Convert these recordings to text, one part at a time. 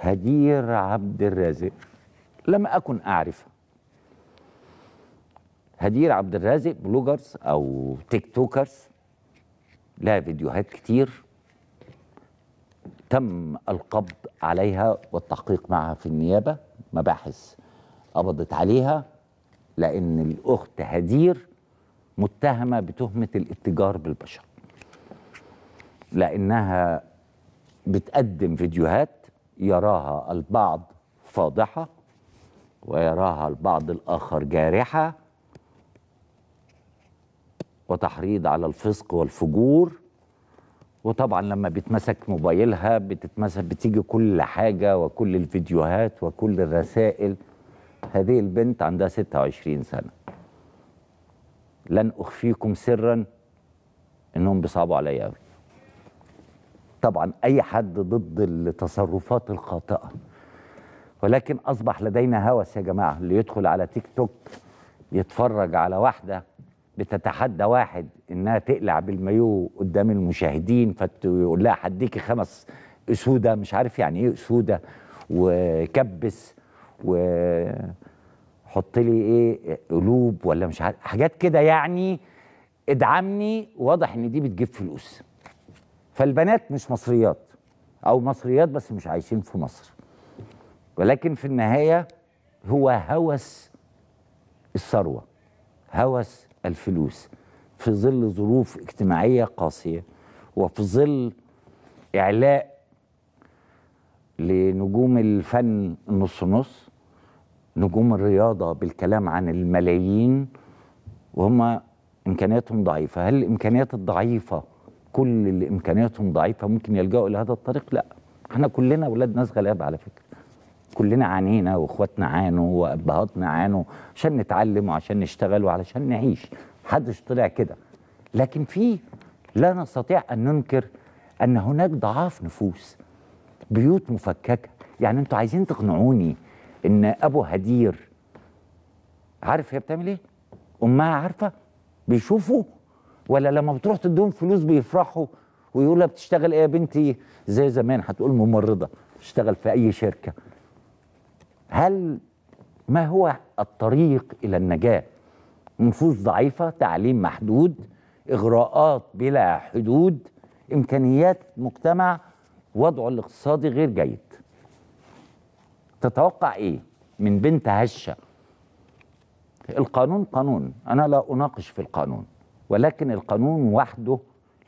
هدير عبد الرازق. لم أكن أعرفها هدير عبد الرازق bloggers أو TikTokers. لها فيديوهات كتير. تم القبض عليها والتحقيق معها في النيابة. مباحث قبضت عليها. لأن الأخت هدير متهمة بتهمة الاتجار بالبشر. لأنها بتقدم فيديوهات يراها البعض فاضحة ويراها البعض الآخر جارحة وتحريض على الفسق والفجور. وطبعا لما بيتمسك موبايلها بتتمسك بتيجي كل حاجة وكل الفيديوهات وكل الرسائل. هذه البنت عندها 26 سنة. لن أخفيكم سرا إنهم بيصعبوا عليا قوي طبعا أي حد ضد التصرفات الخاطئة. ولكن أصبح لدينا هوس يا جماعة اللي يدخل على تيك توك يتفرج على واحدة بتتحدى واحد إنها تقلع بالمايو قدام المشاهدين فتقول لها هديكي خمس اسوده مش عارف يعني إيه اسوده وكبس وحط لي إيه قلوب ولا مش عارف حاجات كده يعني ادعمني واضح إن دي بتجيب فلوس. فالبنات مش مصريات أو مصريات بس مش عايشين في مصر. ولكن في النهاية هو هوس الثروة هوس الفلوس. في ظل ظروف اجتماعية قاسية وفي ظل إعلاء لنجوم الفن النص نص نجوم الرياضة بالكلام عن الملايين وهم إمكانياتهم ضعيفة. هل الإمكانيات الضعيفة كل اللي إمكانياتهم ضعيفة ممكن يلجأوا إلى هذا الطريق؟ لا. إحنا كلنا أولاد ناس غلابة على فكرة. كلنا عانينا وإخواتنا عانوا وأبهاتنا عانوا عشان نتعلم وعشان نشتغل وعلشان نعيش. محدش طلع كده. لكن في لا نستطيع أن ننكر أن هناك ضعاف نفوس بيوت مفككة. يعني أنتوا عايزين تقنعوني إن أبو هدير عارف هي بتعمل إيه؟ أمها عارفة؟ بيشوفوا؟ ولا لما بتروح تديهم فلوس بيفرحوا ويقولها بتشتغل إيه يا بنتي؟ زي زمان هتقول ممرضة تشتغل في أي شركة. هل ما هو الطريق إلى النجاة؟ نفوس ضعيفة تعليم محدود إغراءات بلا حدود إمكانيات مجتمع وضعه الاقتصادي غير جيد. تتوقع إيه من بنت هشة؟ القانون قانون أنا لا أناقش في القانون. ولكن القانون وحده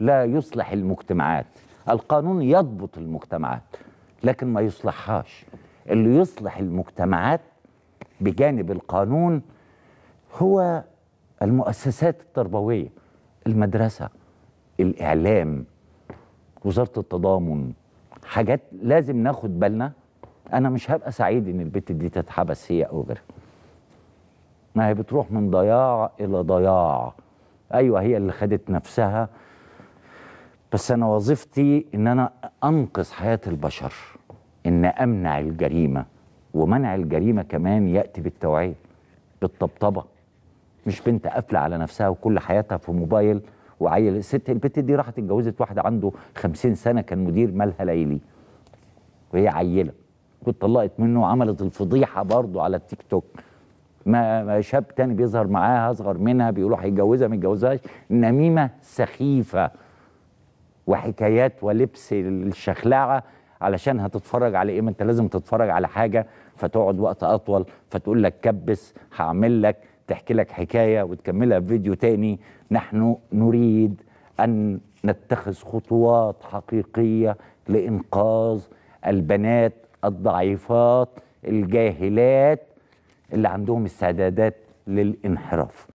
لا يصلح المجتمعات. القانون يضبط المجتمعات لكن ما يصلحهاش. اللي يصلح المجتمعات بجانب القانون هو المؤسسات التربوية المدرسة الإعلام وزارة التضامن. حاجات لازم ناخد بالنا. أنا مش هبقى سعيد إن البت دي تتحبس هي أو غيرها. ما هي بتروح من ضياع إلى ضياع. أيوه هي اللي خدت نفسها. بس أنا وظيفتي إن أنا أنقذ حياة البشر إن أمنع الجريمة ومنع الجريمة كمان يأتي بالتوعية بالطبطبة. مش بنت قافلة على نفسها وكل حياتها في موبايل وعيل. الست البت دي راحت اتجوزت واحد عنده خمسين سنة كان مدير مالها ليلي. وهي عيلة. واتطلقت منه وعملت الفضيحة برضه على التيك توك. ما شاب تاني بيظهر معاها اصغر منها بيقولوا هيتجوزها ما يتجوزهاش. نميمة سخيفة وحكايات ولبس الشخلعة علشان هتتفرج على إيه؟ ما أنت لازم تتفرج على حاجة فتقعد وقت أطول فتقول لك كبس هعمل لك تحكي لك حكاية وتكملها بفيديو تاني. نحن نريد أن نتخذ خطوات حقيقية لإنقاذ البنات الضعيفات الجاهلات اللي عندهم استعدادات للانحراف.